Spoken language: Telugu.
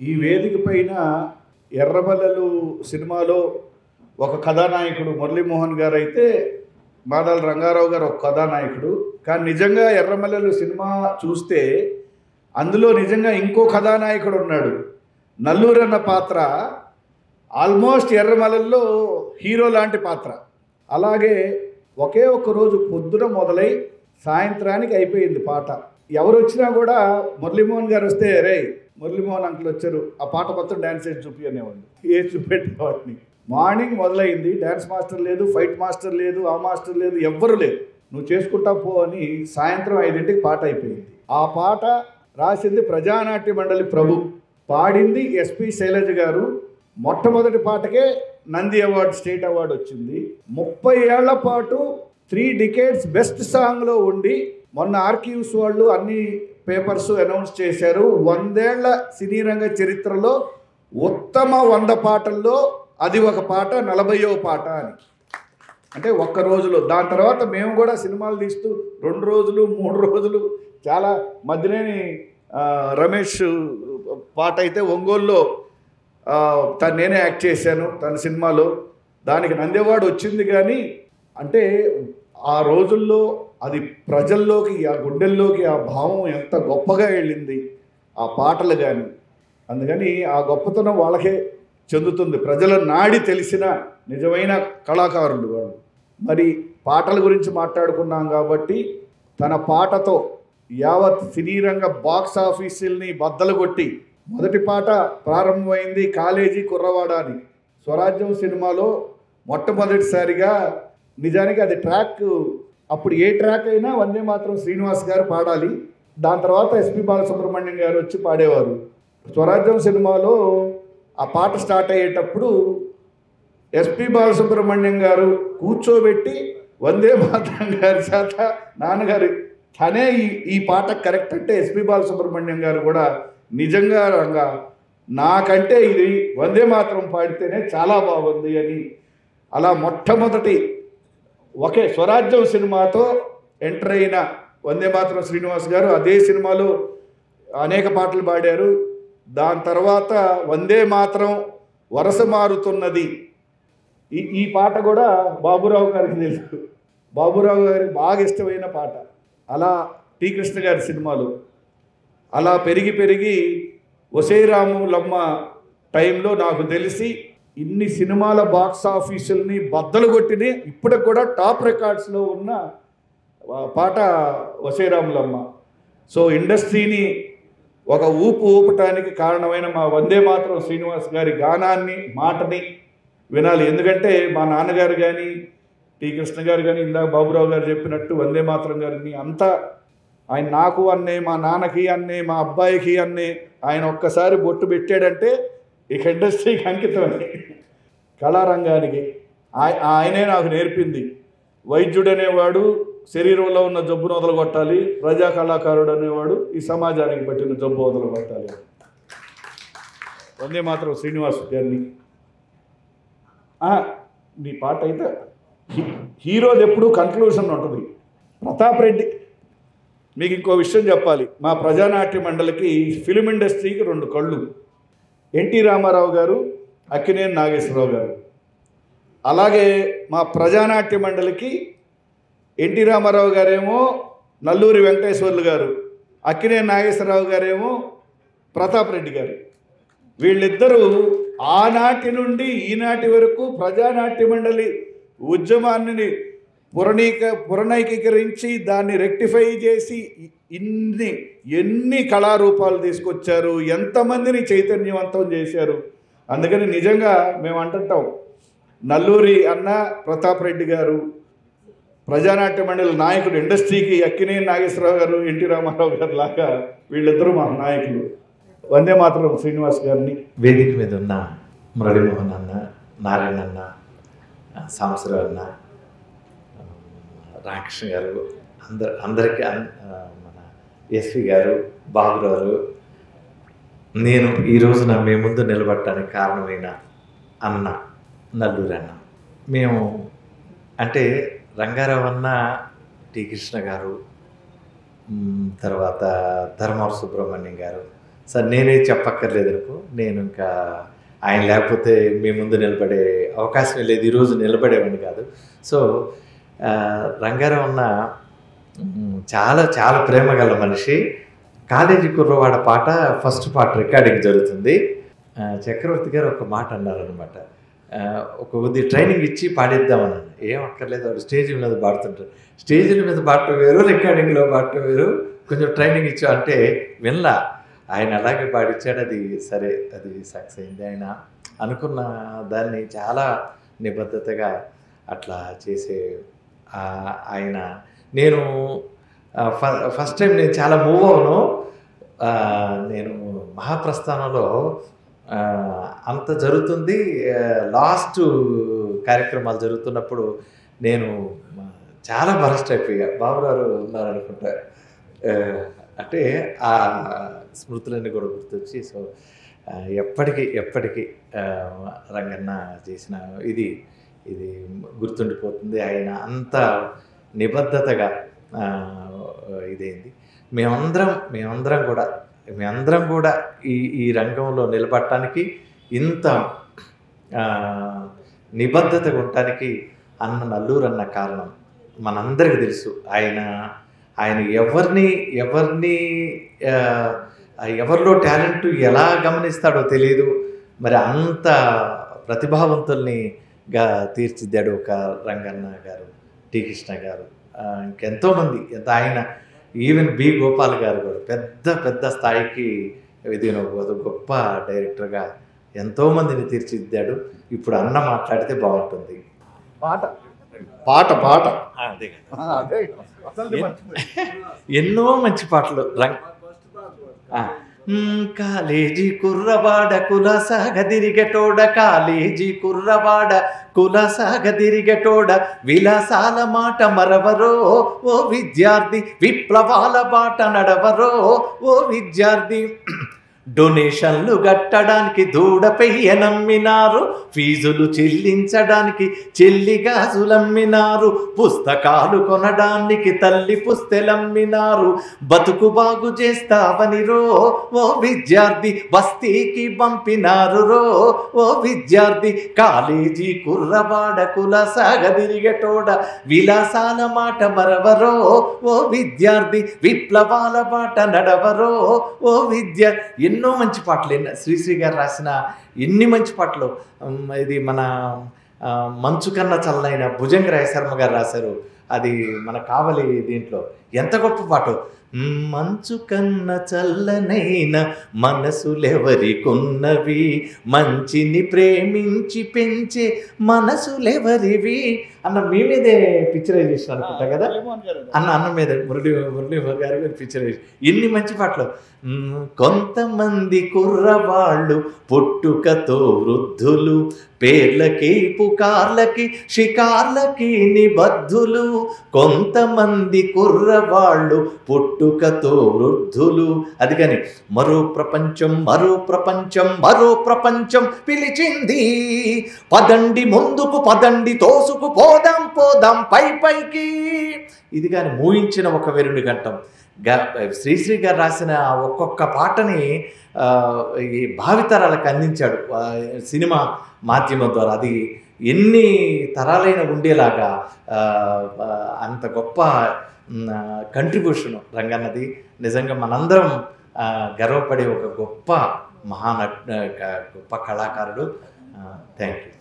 ఈ వేదిక పైన ఎర్రమల్లలు సినిమాలో ఒక కథానాయకుడు మురళీమోహన్ గారు అయితే మాదాల రంగారావు గారు ఒక కథానాయకుడు. కానీ నిజంగా ఎర్రమల్లలు సినిమా చూస్తే అందులో నిజంగా ఇంకో కథానాయకుడు ఉన్నాడు. నల్లూరు అన్న పాత్ర ఆల్మోస్ట్ ఎర్రమలల్లో హీరో లాంటి పాత్ర. అలాగే ఒకే ఒక్క రోజు పొద్దున మొదలై సాయంత్రానికి అయిపోయింది పాట. ఎవరు వచ్చినా కూడా మురళీమోహన్ గారు వస్తే రే మురళీమోహన్ అంకులు వచ్చారు ఆ పాట మొత్తం డ్యాన్స్ వేసి చూపి అనేవాళ్ళు. ఏ చూపెట్టేవాడిని మార్నింగ్ మొదలైంది డ్యాన్స్ మాస్టర్ లేదు ఫైట్ మాస్టర్ లేదు ఆ మాస్టర్ లేదు ఎవ్వరు లేరు. నువ్వు చేసుకుంటా పో అని సాయంత్రం ఐదింటికి పాట అయిపోయింది. ఆ పాట రాసింది ప్రజానాట్య మండలి ప్రభు. పాడింది ఎస్పి శైలజ గారు. మొట్టమొదటి పాటకే నంది అవార్డు స్టేట్ అవార్డు వచ్చింది. ముప్పై ఏళ్ళ పాటు త్రీ డికేట్స్ బెస్ట్ సాంగ్లో ఉండి మొన్న ఆర్కీవ్స్ వాళ్ళు అన్ని పేపర్స్ అనౌన్స్ చేశారు. వందేళ్ళ సినీ రంగ చరిత్రలో ఉత్తమ వంద పాటల్లో అది ఒక పాట నలభయో పాట అని. అంటే ఒక్క రోజులో. దాని తర్వాత మేము కూడా సినిమాలు తీస్తూ రెండు రోజులు మూడు రోజులు చాలా మధ్యనేని రమేష్ పాట అయితే ఒంగోలులో తను నేనే యాక్ట్ చేశాను తన సినిమాలో. దానికి నందేవాడు వచ్చింది కానీ అంటే ఆ రోజుల్లో అది ప్రజల్లోకి ఆ గుండెల్లోకి ఆ భావం ఎంత గొప్పగా వెళ్ళింది ఆ పాటలు కానీ అందుకని ఆ గొప్పతనం వాళ్ళకే చెందుతుంది. ప్రజల నాడి తెలిసిన నిజమైన కళాకారులు వాళ్ళు. మరి పాటల గురించి మాట్లాడుకున్నాం కాబట్టి తన పాటతో యావత్ సినీ రంగ బాక్స్ ఆఫీసుల్ని బద్దలు కొట్టి మొదటి పాట ప్రారంభమైంది కాలేజీ కుర్రవాడ అని. స్వరాజ్యం సినిమాలో మొట్టమొదటిసారిగా నిజానికి అది ట్రాక్ అప్పుడు ఏ ట్రాక్ అయినా వందే మాత్రం శ్రీనివాస్ గారు పాడాలి. దాని తర్వాత ఎస్పి బాలసుబ్రహ్మణ్యం గారు వచ్చి పాడేవారు. స్వరాజ్యం సినిమాలో ఆ పాట స్టార్ట్ అయ్యేటప్పుడు ఎస్పి బాలసుబ్రహ్మణ్యం గారు కూర్చోబెట్టి వందే మాతరం గారి చేత నాన్నగారు తనే ఈ ఈ పాట కరెక్ట్ అంటే ఎస్పి బాలసుబ్రహ్మణ్యం గారు కూడా నిజంగా రంగా నాకంటే ఇది వందే మాత్రం పాడితేనే చాలా బాగుంది అని అలా మొట్టమొదటి ఒకే స్వరాజ్యం సినిమాతో ఎంటర్ అయిన వందే మాత్రం శ్రీనివాస్ గారు అదే సినిమాలో అనేక పాటలు పాడారు. దాని తర్వాత వందే మాత్రం వరస మారుతున్నది. ఈ ఈ పాట కూడా బాబురావు గారికి తెలుసు. బాబురావు గారికి బాగా ఇష్టమైన పాట. అలా టీ కృష్ణ గారి సినిమాలు. అలా పెరిగి పెరిగి ఒసేరాము లమ్మ టైంలో నాకు తెలిసి ఇన్ని సినిమాల బాక్స్ ఆఫీసుల్ని బద్దలు కొట్టిని ఇప్పటికి కూడా టాప్ రికార్డ్స్లో ఉన్న పాట వసేరాములమ్మ సో ఇండస్ట్రీని ఒక ఊపు ఊపటానికి కారణమైన మా వందే మాత్రం శ్రీనివాస్ గారి గానాన్ని మాటని వినాలి. ఎందుకంటే మా నాన్నగారు కానీ టి కృష్ణ గారు కానీ ఇందాక బాబురావు గారు చెప్పినట్టు వందే మాత్రం గారిని అంతా ఆయన నాకు అన్నే మా నాన్నకి అన్నే మా అబ్బాయికి అన్నే ఆయన ఒక్కసారి బొట్టు పెట్టాడంటే ఇక ఇండస్ట్రీకి అంకితమని కళారంగానికి ఆయ- ఆయనే నాకు నేర్పింది. వైద్యుడు అనేవాడు శరీరంలో ఉన్న జబ్బును వదలగొట్టాలి ప్రజా కళాకారుడు అనేవాడు ఈ సమాజానికి పట్టిన జబ్బు వదలగొట్టాలి వందే మాత్రం శ్రీనివాస్ గారిని. నీ పాట అయితే హీరోది ఎప్పుడూ కన్క్లూషన్ ఉంటుంది. ప్రతాప్ రెడ్డి మీకు ఇంకో విషయం చెప్పాలి. మా ప్రజానాట్య మండలికి ఫిలిం ఇండస్ట్రీకి రెండు కళ్ళు. ఎన్టీ రామారావు గారు అక్కినేని నాగేశ్వరరావు గారు. అలాగే మా ప్రజానాట్య మండలికి ఎన్టీ రామారావు గారేమో నల్లూరి వెంకటేశ్వర్లు గారు అక్కినేని నాగేశ్వరరావు గారేమో ప్రతాప్ రెడ్డి గారు. వీళ్ళిద్దరూ ఆనాటి నుండి ఈనాటి వరకు ప్రజానాట్య మండలి ఉద్యమాన్ని పురణీక పురణైకీకరించి దాన్ని రెక్టిఫై చేసి ఇన్ని ఎన్ని కళారూపాలు తీసుకొచ్చారు ఎంతమందిని చైతన్యవంతం చేశారు. అందుకని నిజంగా మేము అంటుంటాం నల్లూరి అన్న ప్రతాప్ రెడ్డి గారు ప్రజానాట్య మండలి నాయకుడు ఇండస్ట్రీకి అక్కినే నాగేశ్వరరావు గారు ఎన్టీ రామారావు గారు లాగా వీళ్ళిద్దరూ మా నాయకులు. వందే మాత్రం శ్రీనివాస్ గారిని. వేదిక మీద ఉన్న మురళీమోహన్ అన్న నారాయణ అన్న సాంసరావు అన్న రామకృష్ణ గారు అందరు అందరికీ అన్- మన ఎస్వి గారు బాబురావు నేను ఈ రోజున మీ ముందు నిలబడటానికి కారణమైన అన్న నల్లూరి అన్న. మేము అంటే రంగారావు అన్న టి కృష్ణ గారు తర్వాత ధర్మవర సుబ్రహ్మణ్యం గారు. సార్ నేనే చెప్పక్కర్లేదు అనుకో నేను ఇంకా ఆయన లేకపోతే మీ ముందు నిలబడే అవకాశం లేదు. ఈరోజు నిలబడేవాడిని కాదు. సో రంగారావు ఉన్న చాలా చాలా ప్రేమ గల మనిషి. కాలేజీ కుర్రవాడ పాట ఫస్ట్ పాట రికార్డింగ్ జరుగుతుంది. చక్రవర్తి గారు ఒక మాట అన్నారనమాట ఒక కొద్ది ట్రైనింగ్ ఇచ్చి పాడిద్దామని. ఏం అక్కర్లేదు వాడు స్టేజ్ మీద పాడుతుంటారు స్టేజీల మీద పాడటం వేరు రికార్డింగ్లో పాడటం వేరు. కొంచెం ట్రైనింగ్ ఇచ్చా అంటే వినలా. ఆయన అలాగే పాడిచ్చాడు అది సరే అది సక్సెస్ అయింది ఆయన అనుకున్న దాన్ని చాలా నిబద్ధతగా అట్లా చేసే ఆయన. నేను ఫ- ఫస్ట్ టైం నేను చాలా మూవ్ అవును. నేను మహాప్రస్థానంలో అంత జరుగుతుంది లాస్ట్ కార్యక్రమాలు జరుగుతున్నప్పుడు నేను చాలా బరస్ట్ అయిపోయా. బాబుగారు ఉన్నారనుకుంటా. అంటే ఆ స్మృతులన్నీ కూడా గుర్తొచ్చి సో ఎప్పటికీ ఎప్పటికీ రంగన్న చేసిన ఇది. ఇది గుర్తుండిపోతుంది. ఆయన అంత నిబద్ధతగా ఇదైంది. మేమందరం మేమందరం కూడా మేమందరం కూడా ఈ ఈ రంగంలో నిలబడటానికి ఇంత నిబద్ధత నిబద్ధతగా ఉండటానికి అన్న నల్లూరు అన్న కారణం మనందరికీ తెలుసు. ఆయన ఆయన ఎవరిని ఎవరిని ఎవరిలో టాలెంట్ ఎలా గమనిస్తాడో తెలియదు మరి అంత ప్రతిభావంతుల్ని గా తీర్చిద్దాడు ఒక రంగన్న గారు టి కృష్ణ గారు. ఇంకెంతోమంది ఎంత ఆయన ఈవెన్ బి గోపాల్ గారు కూడా పెద్ద పెద్ద స్థాయికి ఎదిగిన ఒక గొప్ప డైరెక్టర్గా ఎంతోమందిని తీర్చిదిద్దాడు. ఇప్పుడు అన్న మాట్లాడితే బాగుంటుంది. పాట. పాట పాట. అదే ఆ, అదే. అసలు ఎన్నో మంచి పాటలు. రంగ్ కాలేజీ కుర్రవాడ కుల కులసాగదిరిగటోడ కాలేజీ కుర్రవాడ కుల కులసాగదిరిగటోడ విలాసాల మాట మరవరో ఓ విద్యార్థి విప్లవాల బాట నడవరో ఓ విద్యార్థి. డొనేషన్లు కట్టడానికి దూడపెయ్య నమ్మినారు ఫీజులు చెల్లించడానికి చెల్లి గాజులమ్మినారు పుస్తకాలు కొనడానికి తల్లి పుస్తెలమ్మినారు. బతుకు బాగు చేస్తావని రో ఓ విద్యార్థి బస్తీకి పంపినారు రో ఓ విద్యార్థి కాలేజీ కుర్రవాడ కుల సాగదిరిగటోడ విలాసాల మాట మరవరో ఓ విద్యార్థి విప్లవాల బాట నడవరో ఓ విద్య ఎన్ని ఎన్నో మంచి పాటలు. ఎన్నో శ్రీశ్రీ గారు రాసిన ఎన్ని మంచి పాటలు. ఇది మన మంచు కన్న చల్లైన భుజంగ రాయశర్మ గారు రాశారు. అది మన కావలి దీంట్లో. ఎంత గొప్ప పాట. మంచు కన్న చల్లనైన మనసులెవరికున్నవి? మంచిని ప్రేమించి పెంచే మనసులెవరివి? అన్న మీ మీదే పిక్చరైజేషన్ అనుకుంటా కదా? అన్న అన్న మీద మురళి మురళి గారి మీద పిక్చరైజేషన్ ఎన్ని మంచి పాటలు. కొంతమంది కుర్రవాళ్ళు పుట్టుకతో వృద్ధులు పేర్లకి పుకార్లకి షికార్లకి నిబద్ధులు. కొంతమంది కుర్రవాళ్ళు పుట్టుకతో వృద్ధులు అది కానీ మరో ప్రపంచం మరో ప్రపంచం మరో ప్రపంచం పిలిచింది. పదండి ముందుకు పదండి తోసుకు పోదాం పోదాం పై పైకి. ఇది కానీ మూయించిన ఒక వెరుని గంటం శ్రీశ్రీ గారు రాసిన ఒక్కొక్క పాటని ఈ భావితరాలకు అందించాడు. సినిమా మాధ్యమం ద్వారా. అది ఎన్ని తరాలైన ఉండేలాగా అంత గొప్ప కంట్రిబ్యూషన్ రంగన్నది. నిజంగా మనందరం గర్వపడే ఒక గొప్ప మహానట్ గొప్ప కళాకారుడు థ్యాంక్ యూ